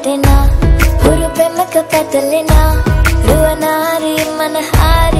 putena Puro pema kapatulina Ruanari manahari sukumali